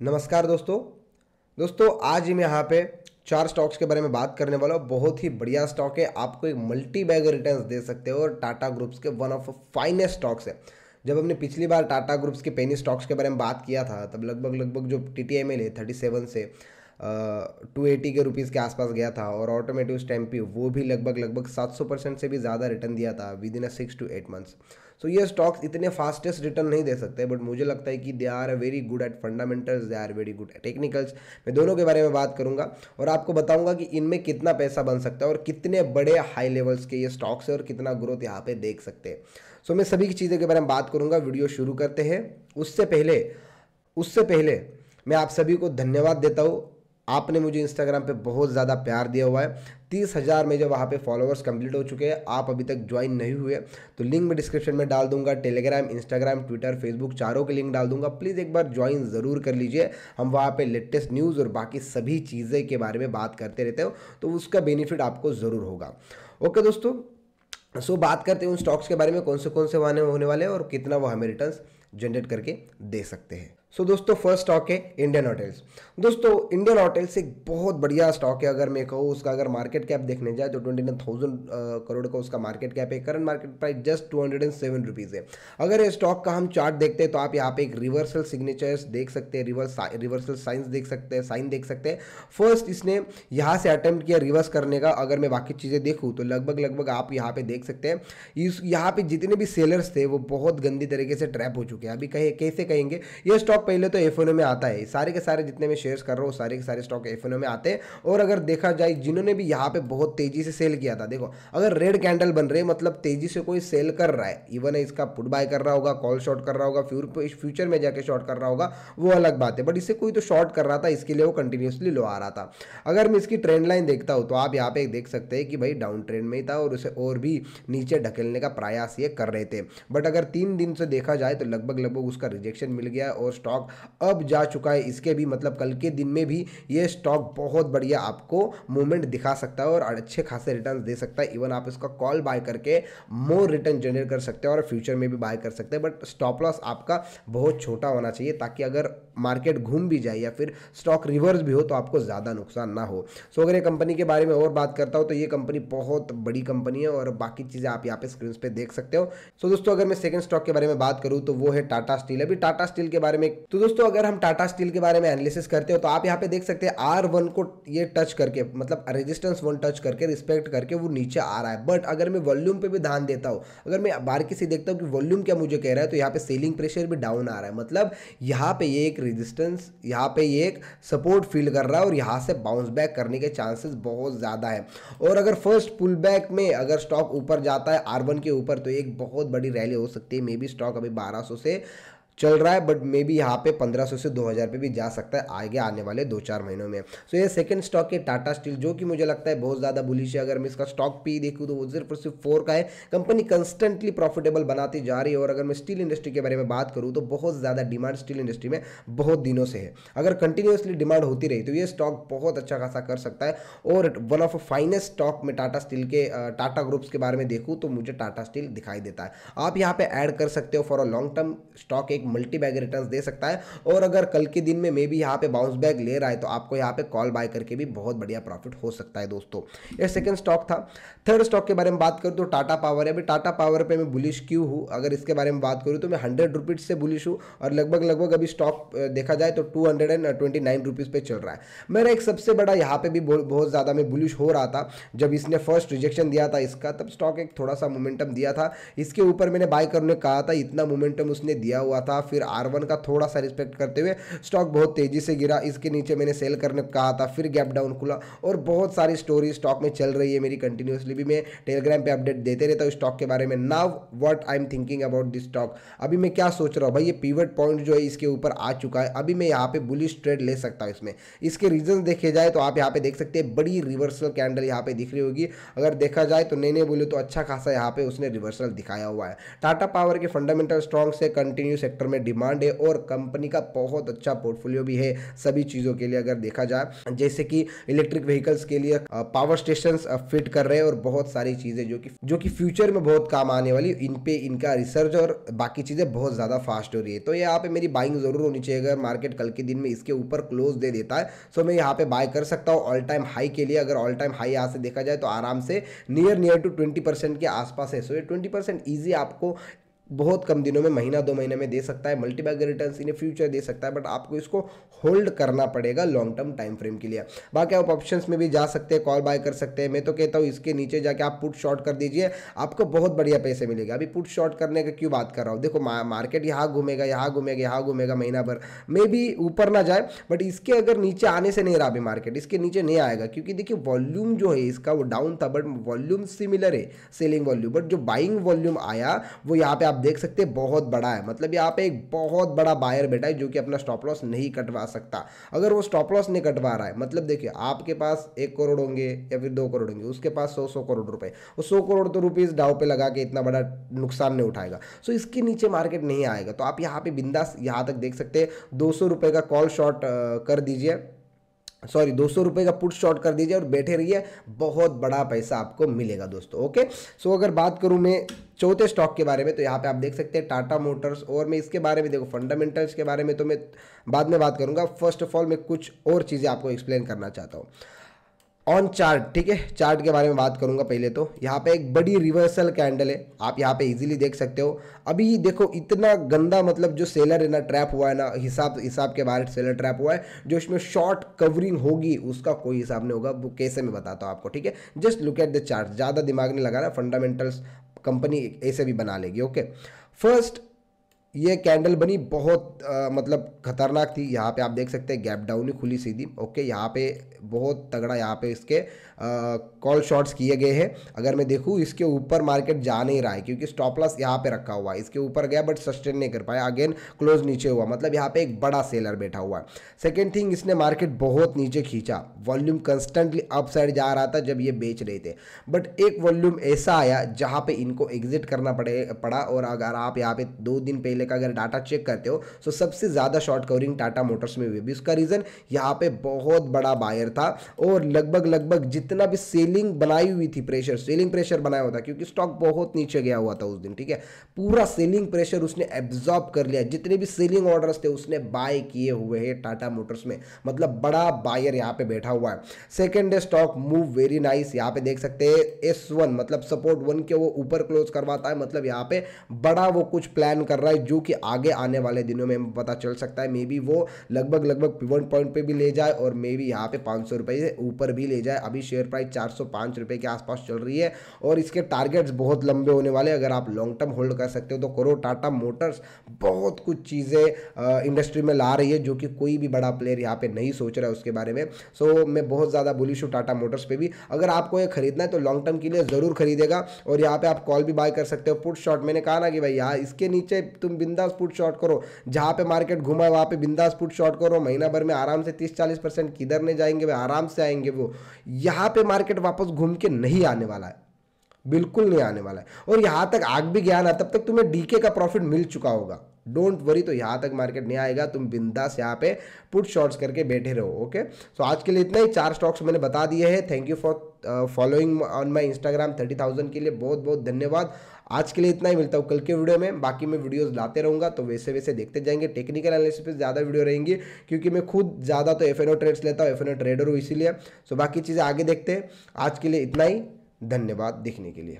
नमस्कार दोस्तों। दोस्तों, आज मैं यहाँ पे चार स्टॉक्स के बारे में बात करने वाला हूँ। बहुत ही बढ़िया स्टॉक है। आपको एक मल्टी बैग रिटर्न दे सकते हो और टाटा ग्रुप्स के वन ऑफ़ फाइनेस्ट स्टॉक्स है। जब हमने पिछली बार टाटा ग्रुप्स के पेनी स्टॉक्स के बारे में बात किया था, तब लगभग लगभग जो टी टी एम एल है थर्टी सेवन से टू एटी के रुपीज़ के आसपास गया था और ऑटोमेटिव स्टैम्पी वो भी लगभग लगभग सात सौ परसेंट से भी ज़्यादा रिटर्न दिया था within a six to eight months so ये स्टॉक्स इतने फास्टेस्ट रिटर्न नहीं दे सकते बट मुझे लगता है कि they are very good at fundamentals they are very good at technicals मैं दोनों के बारे में बात करूँगा और आपको बताऊँगा कि इनमें कितना पैसा बन सकता है और कितने बड़े हाई लेवल्स के ये स्टॉक्स है और कितना ग्रोथ यहाँ पे देख सकते हैं। सो मैं सभी की चीज़ों के बारे में बात करूँगा, वीडियो शुरू करते हैं। उससे पहले उससे पहले मैं आप सभी को धन्यवाद देता हूँ। आपने मुझे इंस्टाग्राम पे बहुत ज़्यादा प्यार दिया हुआ है। तीस हज़ार में जो वहाँ पे फॉलोअर्स कंप्लीट हो चुके हैं। आप अभी तक ज्वाइन नहीं हुए। तो लिंक मैं डिस्क्रिप्शन में डाल दूँगा टेलीग्राम इंस्टाग्राम ट्विटर फेसबुक चारों के लिंक डाल दूँगा। प्लीज़ एक बार ज्वाइन ज़रूर कर लीजिए। हम वहाँ पे लेटेस्ट न्यूज़ और बाकी सभी चीज़ें के बारे में बात करते रहते हो। तो उसका बेनिफिट आपको ज़रूर होगा। ओके दोस्तों सो बात करते हैं उन स्टॉक्स के बारे में। कौन से कौन से होने वाले हैं और कितना वो हमें रिटर्न जनरेट करके दे सकते हैं। सो so, दोस्तों फ़र्स्ट स्टॉक है इंडियन होटल्स दोस्तों इंडियन होटल्स एक बहुत बढ़िया स्टॉक है। अगर मैं कहूँ उसका अगर मार्केट कैप देखने जाए तो ट्वेंटी नाइन थाउज़ेंड करोड़ का उसका मार्केट कैप है। Current market price just two hundred and seven rupees है। अगर ये स्टॉक का हम चार्ट देखते हैं तो आप यहाँ पे एक रिवर्सल सिग्नेचर्स देख सकते हैं रिवर्स रिवर्सल साइंस देख सकते हैं साइन देख सकते हैं। फ़र्स्ट इसने यहाँ से अटेम्प्ट किया रिवर्स करने का। अगर मैं बाकी चीज़ें देखूँ तो लगभग लगभग आप यहाँ पे देख सकते हैं। इस यहाँ पे जितने भी सेलर्स थे वो बहुत गंदी तरीके से ट्रैप हो चुके हैं। अभी कहे कैसे कहेंगे? ये स्टॉक पहले तो एफ़ में आता है। सारे के सारे जितने मैं शेयर्स कर रहा हूँ, सारे के सारे स्टॉक एफ़ में आते हैं। और अगर देखा जाए, जिन्होंने भी यहाँ पे बहुत तेज़ी से सेल किया था, देखो, अगर रेड कैंडल बन रहे मतलब तेज़ी से कोई सेल कर रहा है। इवन इसका पुट बाय कर रहा होगा कॉल शॉर्ट कर रहा होगा फ्यूचर में जाके शॉर्ट कर रहा होगा, वो अलग बात है। बट इससे कोई तो शॉर्ट कर रहा था, इसके लिए वो कंटिन्यूसली लो आ रहा था। अगर मैं इसकी ट्रेंड लाइन देखता हूँ तो आप यहाँ पे देख सकते हैं कि भाई डाउन ट्रेंड में ही था और उसे और भी नीचे ढकेलने का प्रयास ये कर रहे थे। बट अगर तीन दिन से देखा जाए तो लगभग लगभग उसका रिजेक्शन मिल गया और स्टॉक अब जा चुका है। इसके भी मतलब कल के दिन में भी ये स्टॉक बहुत बढ़िया आपको मूवमेंट दिखा सकता है और अच्छे खासे रिटर्न दे सकता है। इवन आप इसका कॉल बाय करके मोर रिटर्न जनरेट कर सकते हैं और फ्यूचर में भी बाय कर सकते हैं। बट स्टॉप लॉस आपका बहुत छोटा होना चाहिए ताकि अगर मार्केट घूम भी जाए या फिर स्टॉक रिवर्स भी हो तो आपको ज़्यादा नुकसान ना हो। सो अगर ये कंपनी के बारे में और बात करता हूँ तो ये कंपनी बहुत बड़ी कंपनी है और बाकी चीज़ें आप यहाँ पे स्क्रीन पे देख सकते हो। सो दोस्तों, अगर मैं सेकंड स्टॉक के बारे में बात करूँ तो वो है टाटा स्टील अभी टाटा स्टील के बारे में तो दोस्तों, अगर हम टाटा स्टील के बारे में एनालिसिस करते हो तो आप यहाँ पे देख सकते हैं आर वन को ये टच करके मतलब रेजिस्टेंस वन टच करके रिस्पेक्ट करके वो नीचे आ रहा है। बट अगर मैं वॉल्यूम पे भी ध्यान देता हूँ, अगर मैं बारीकी से देखता हूँ कि वॉल्यूम क्या मुझे कह रहा है तो यहाँ पे सेलिंग प्रेशर भी डाउन आ रहा है। मतलब यहाँ पे ये एक रेजिस्टेंस यहाँ पे ये एक सपोर्ट फील कर रहा है और यहाँ से बाउंस बैक करने के चांसेस बहुत ज़्यादा है। और अगर फ़र्स्ट पुल बैक में अगर स्टॉक ऊपर जाता है आर के ऊपर तो एक बहुत बड़ी रैली हो सकती है। मे बी स्टॉक अभी बारह से चल रहा है बट मे बी यहाँ पे 1500 से 2000 पे भी जा सकता है आगे आने वाले दो चार महीनों में। सो so ये सेकंड स्टॉक है टाटा स्टील जो कि मुझे लगता है बहुत ज़्यादा बुलिश है। अगर मैं इसका स्टॉक पी देखूँ तो वो सिर्फ़ और सिर्फ़ फोर का है। कंपनी कंस्टेंटली प्रॉफिटेबल बनाती जा रही है और अगर मैं स्टील इंडस्ट्री के बारे में बात करूँ तो बहुत ज़्यादा डिमांड स्टील इंडस्ट्री में बहुत दिनों से है। अगर कंटिन्यूसली डिमांड होती रही तो ये स्टॉक बहुत अच्छा खासा कर सकता है और वन ऑफ़ फाइनेस्ट स्टॉक में टाटा स्टील के टाटा ग्रुप्स के बारे में देखूँ तो मुझे टाटा स्टील दिखाई देता है। आप यहाँ पे ऐड कर सकते हो for a long term stock एक मल्टी बैग रिटर्न दे सकता है। और अगर कल के दिन में मे भी यहाँ पे बाउंस बैक ले रहा है तो आपको यहाँ पे कॉल बाय करके भी बहुत बढ़िया प्रॉफिट हो सकता है दोस्तों। ये सेकंड स्टॉक था। थर्ड स्टॉक के बारे में बात करूँ तो टाटा पावर है। अभी टाटा पावर पे मैं बुलिश क्यों हूँ? अगर इसके बारे में बात करूँ तो मैं हंड्रेड रुपीज़ से बुलिश हूँ। और लगभग लगभग अभी स्टॉक देखा जाए तो two hundred and twenty nine rupees पे चल रहा है। मेरा एक सबसे बड़ा यहाँ पे भी बहुत ज़्यादा मैं बुलिश हो रहा था। जब इसने फ़र्स्ट रिजेक्शन दिया था इसका, तब स्टॉक एक थोड़ा सा मोमेंटम दिया था। इसके ऊपर मैंने बाय करने कहा था, इतना मोमेंटम उसने दिया हुआ था। फिर आर का थोड़ा सा रिस्पेक्ट करते हुए स्टॉक बहुत तेज़ी से गिरा। इसके नीचे मैंने सेल करने कहा था, फिर गैप डाउन खुला और बहुत सारी स्टोरी स्टॉक में चल रही है मेरी कंटिन्यूसली भी। मैं टेलीग्राम पे अपडेट देते रहता हूँ स्टॉक के बारे में। Now what I am thinking about this stock अभी मैं क्या सोच रहा हूँ? भाई, ये पीवट पॉइंट जो है इसके ऊपर आ चुका है। अभी मैं यहाँ पे बुलिश ट्रेड ले सकता हूँ इसमें। इसके रीजन देखे जाए तो आप यहाँ पे देख सकते हैं, बड़ी रिवर्सल कैंडल यहाँ पे दिख रही होगी। अगर देखा जाए तो नए नए बोले तो अच्छा खासा यहाँ पे उसने रिवर्सल दिखाया हुआ है। टाटा पावर के फंडामेंटल स्ट्रॉन्ग से कंटिन्यू सेक्टर सेक्टर में डिमांड है और कंपनी का बहुत अच्छा पोर्टफोलियो भी है सभी चीज़ों के लिए अगर देखा जाए। जैसे कि इलेक्ट्रिक व्हीकल्स के लिए पावर स्टेशन फिट कर रहे हैं और बहुत सारी चीज़ें जो कि जो कि फ्यूचर में बहुत काम आने वाली, इन पे इनका रिसर्च और बाकी चीज़ें बहुत ज़्यादा फास्ट हो रही है। तो यहाँ पे मेरी बाइंग ज़रूर होनी चाहिए, अगर मार्केट कल के दिन में इसके ऊपर क्लोज दे देता है तो मैं यहाँ पे बाय कर सकता हूँ ऑल टाइम हाई के लिए। अगर ऑल टाइम हाई यहाँ से देखा जाए तो आराम से नियर नियर टू ट्वेंटी के आसपास है। सो ये ट्वेंटी ईजी आपको बहुत कम दिनों में, महीना, दो महीने में दे सकता है। Multi bag return in future दे सकता है बट आपको इसको होल्ड करना पड़ेगा लॉन्ग टर्म टाइम फ्रेम के लिए। बाकी आप ऑप्शन में भी जा सकते हैं कॉल बाय कर सकते हैं। मैं तो कहता हूँ, इसके नीचे जाके आप पुट शॉर्ट कर दीजिए। आपको बहुत बढ़िया पैसे मिलेगा। अभी पुट शॉर्ट करने का क्यों बात कर रहा हूँ? देखो मार्केट यहाँ घूमेगा यहाँ घूमेगा यहाँ घूमेगा महीना भर। मे भी ऊपर ना जाए बट इसके अगर नीचे आने से नहीं रहा अभी मार्केट इसके नीचे नहीं आएगा। क्योंकि देखिए वॉल्यूम जो है, इसका वो डाउन था बट वॉल्यूम सिमिलर है सेलिंग वॉल्यूम बट जो बाइंग वॉल्यूम आया, वो यहाँ पे आप देख सकते हैं, बहुत बड़ा है। मतलब यहाँ पे एक बहुत बड़ा बायर बैठा है जो कि अपना स्टॉप लॉस नहीं कटवा सकता। अगर वो स्टॉप लॉस नहीं कटवा रहा है मतलब देखिए, आपके पास एक करोड़ होंगे या फिर दो करोड़ होंगे, उसके पास सौ सौ करोड़ रुपए। वो सौ करोड़ तो रुपीज़ डाव पे लगा के इतना बड़ा नुकसान नहीं उठाएगा। सो इसके नीचे मार्केट नहीं आएगा। तो आप यहाँ पे बिंदास यहाँ तक देख सकते हैं, दो का कॉल शॉर्ट कर दीजिए। सॉरी, दो सौ का पुट शॉर्ट कर दीजिए और बैठे रहिए। बहुत बड़ा पैसा आपको मिलेगा दोस्तों, ओके? सो, अगर बात करूँ मैं चौथे स्टॉक के बारे में तो यहाँ पे आप देख सकते हैं टाटा मोटर्स और मैं इसके बारे में, देखो फंडामेंटल्स के बारे में तो मैं बाद में बात करूँगा। फ़र्स्ट ऑफ़ ऑल मैं कुछ और चीज़ें आपको एक्सप्लेन करना चाहता हूँ। ऑन चार्ट ठीक है? चार्ट के बारे में बात करूँगा पहले तो। यहाँ पे एक बड़ी रिवर्सल कैंडल है। आप यहाँ पे इजीली देख सकते हो। अभी देखो, इतना गंदा मतलब जो सेलर है ना ट्रैप हुआ है ना, हिसाब हिसाब के बाहर सेलर ट्रैप हुआ है, जो इसमें शॉर्ट कवरिंग होगी, उसका कोई हिसाब नहीं होगा। वो कैसे मैं बताता हूँ आपको, ठीक है? Just look at the chart ज़्यादा दिमाग नहीं लगाना फंडामेंटल्स कंपनी ऐसे भी बना लेगी ओके फ़र्स्ट ये कैंडल बनी बहुत आ, मतलब खतरनाक थी। यहाँ पे आप देख सकते हैं गैप डाउन ही खुली सीधी। ओके यहाँ पे बहुत तगड़ा यहाँ पे इसके कॉल शॉट्स किए गए हैं। अगर मैं देखूँ इसके ऊपर मार्केट जा नहीं रहा है क्योंकि स्टॉप लॉस यहाँ पे रखा हुआ है। इसके ऊपर गया बट सस्टेन नहीं कर पाया। अगेन क्लोज नीचे हुआ। मतलब यहाँ पे एक बड़ा सेलर बैठा हुआ है। सेकेंड थिंग इसने मार्केट बहुत नीचे खींचा। वॉल्यूम कंस्टेंटली अप साइड जा रहा था जब ये बेच रहे थे। बट एक वॉल्यूम ऐसा आया जहाँ पे इनको एग्जिट करना पड़े पड़ा। और अगर आप यहाँ पे दो दिन पहले का अगर डाटा चेक करते हो तो सबसे ज़्यादा शॉर्ट कवरिंग टाटा मोटर्स में हुई। भी उसका रीज़न यहाँ पे बहुत बड़ा बायर था और लगभग लगभग जितना भी सेलिंग बनाई हुई थी प्रेशर, सेलिंग प्रेशर बनाया हुआ था, क्योंकि स्टॉक बहुत नीचे गया हुआ था उस दिन, ठीक है? पूरा सेलिंग प्रेशर उसने एब्जॉर्ब कर लिया। जितने भी सेलिंग ऑर्डर्स थे, उसने बाय किए हुए हैं टाटा मोटर्स में। मतलब बड़ा बायर यहाँ पे बैठा हुआ है। Second day stock move very nice यहाँ पे देख सकते हैं एस वन मतलब सपोर्ट वन के वो ऊपर क्लोज करवाता है। मतलब यहाँ पे बड़ा वो कुछ प्लान कर रहा है जो कि आगे आने वाले दिनों में पता चल सकता है। मे बी वो लगभग लगभग वन पॉइंट पे भी ले जाए और मे बी यहाँ पे पाँच सौ रुपये ऊपर भी ले जाए। अभी शेयर प्राइस चार सौ पाँच रुपये के आसपास चल रही है और इसके टारगेट्स बहुत लंबे होने वाले अगर आप लॉन्ग टर्म होल्ड कर सकते हो तो करो। टाटा मोटर्स बहुत कुछ चीज़ें इंडस्ट्री में ला रही है जो कि कोई भी बड़ा प्लेयर यहाँ पे नहीं सोच रहा है उसके बारे में। सो मैं बहुत ज़्यादा बुलिश हूँ टाटा मोटर्स पे भी। अगर आपको ये खरीदना है तो लॉन्ग टर्म के लिए ज़रूर खरीदेगा और यहाँ पे आप कॉल भी बाय कर सकते हो। पुट शॉट मैंने कहा ना कि भाई यहाँ इसके नीचे तुम बिंदास पुट शॉट करो। जहाँ पे मार्केट घुमा है, वहाँ पे बिंदास पुट शॉट करो। महीना भर में आराम से तीस चालीस परसेंट किधर नहीं जाएँगे वे, आराम से आएँगे वो। यहाँ पे मार्केट वापस घूम के नहीं आने वाला है। बिल्कुल नहीं आने वाला है। और यहाँ तक आग भी गया ना, तब तक तुम्हें डीके का प्रॉफिट मिल चुका होगा। डोंट वरी तो यहाँ तक मार्केट नहीं आएगा। तुम बिंदास यहाँ पे पुट शॉर्ट्स करके बैठे रहो ओके सो आज के लिए इतना ही। चार स्टॉक्स मैंने बता दिए हैं। Thank you for following on my Instagram thirty thousand के लिए बहुत बहुत धन्यवाद। आज के लिए इतना ही। मिलता हूँ कल के वीडियो में। बाकी मैं वीडियोस लाते रहूँगा तो वैसे वैसे देखते जाएँगे। टेक्निकल एनालिसिस पे ज़्यादा वीडियो रहेंगी, क्योंकि मैं खुद ज़्यादा तो एफएनओ ट्रेड्स लेता हूँ। एफ़ ट्रेडर हूँ इसीलिए। सो बाकी चीज़ें आगे देखते हैं। आज के लिए इतना ही। धन्यवाद देखने के लिए।